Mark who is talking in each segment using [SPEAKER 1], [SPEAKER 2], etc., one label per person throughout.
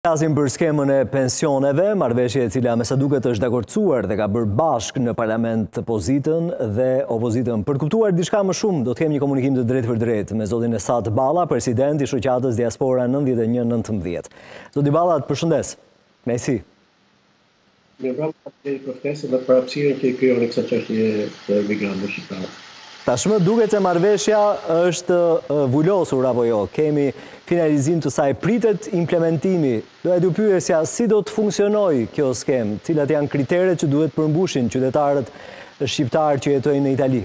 [SPEAKER 1] Flasim për skemën e pensioneve, marrëveshje e cila me sa duket është dakordësuar dhe ka bërë bashkë në parlament pozitën dhe opozitën. Për të kuptuar diçka më shumë, do të kemi një komunikim të drejtpërdrejtë me zotin Esat Balla, president i shoqatës Diaspora 91-19. Zoti Balla, të përshëndes. Nejsi.
[SPEAKER 2] Mirë po, faleminderit për ftesën dhe për hapësirën që i krijoni kësaj çështjeje të emigrantëve shqiptarë.
[SPEAKER 1] Tashmë duket se marrëveshja është vulosur apo jo? Kemi finalizim të saj, pritet implementimi. Do t'ju pyesja, si do të funksionojë kjo skemë? Cilat janë kriteret që duhet të përmbushin qytetarët shqiptarë që jetojnë në Itali?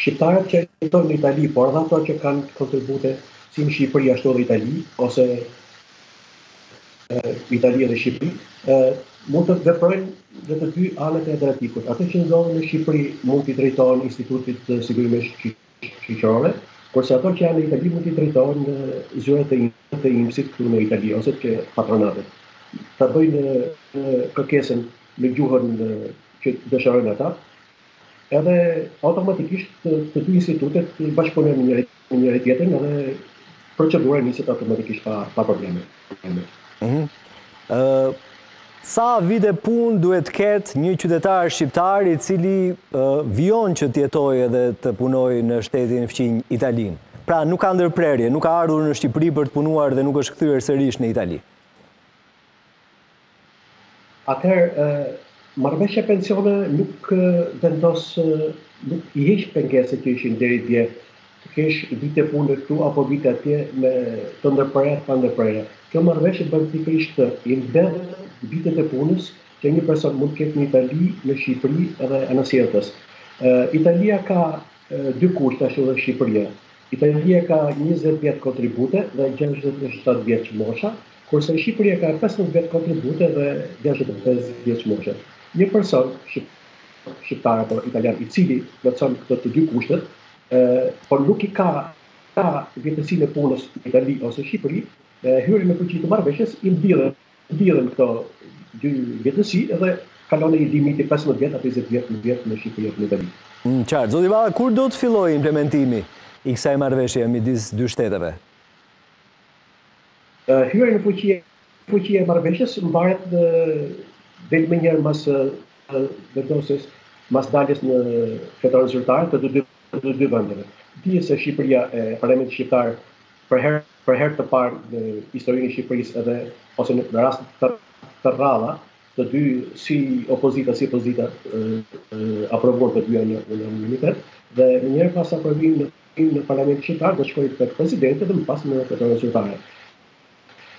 [SPEAKER 2] Shqiptarët që jetojnë në Itali, por edhe ato që kanë kontribute si në Shqipëri ashtu edhe Itali, ose Itali dhe Shqipëri, mund të veprojnë në të dy anët e Adriatikut. Ato që ndodhen në Shqipëri mund t'i drejtohen Institutit të Sigurimeve Shoqërore, kurse ato që janë në Itali mund t'i drejtohen në zyrat e INPS-it të INPS-it këtu në Itali, ose te patronatet. Ta bëjnë kërkesën në gjuhën që dëshirojnë ata, Edhe automatikisht të dy institutet bashkëpunojnë me njëri me njëri tjetrin edhe procedura niset automatikisht pa pa probleme. Mhm.
[SPEAKER 1] Ë sa vite punë duhet të ketë një qytetar shqiptar i cili vijon që të jetojë edhe të punojë në shtetin fqinj Italinë. Pra nuk ka ndërprerje, nuk ka ardhur në Shqipëri për të punuar dhe nuk është kthyer sërish në Itali.
[SPEAKER 2] Atëherë, marrëveshja e pensioneve nuk vendos, i heq pengesat që ishin deri dje, të kesh vite pune këtu apo vite atje me të ndërprera të pandërprera. Kjo marrëveshje bën pikërisht këtë, i mbledh vitet e punës që një person mund të ketë në Itali, në Shqipëri edhe anasjelltas. Italia ka dy kushte ashtu edhe Shqipëria. Italia ka njëzet vjet kontribute dhe gjashtëdhjetë e shtatë vjeç mosha, kurse Shqipëria ka pesëmbëdhjetë vjet kontribute dhe gjashtëdhjetë e pesë vjeç mosha. Një person shqiptar apo italian i cili plotëson këto të dy kushtet, por nuk i ka vjetësinë e punës në Itali ose Shqipëri, hyrjen në fuqi të marrëveshjes i mblidhen Lidhen këto dy vjetësi dhe kalon një limit i pesëmbëdhjetë vjet apo njëzet vjet në vjet me Shqipëri apo në Itali.
[SPEAKER 1] Qartë. Zoti Balla, kur do të fillojë implementimi i kësaj marrëveshjeje midis dy shteteve?
[SPEAKER 2] Hyrja në fuqi fuqi e marrëveshjes mbaret në del menjëherë mbas vendosjes mbas daljes në fletoren zyrtare të të dy vendeve. Dihet se Shqipëria e parlamenti shqiptar për herë për herë të parë në historinë e Shqipërisë edhe ose në raste të rralla, të dy si pozita si opozita aprovuan të dyja në unanimitet dhe menjëherë pas aprovimit në në parlamentin shqiptar do shkojë tek presidenti dhe më pas në fletoren zyrtare.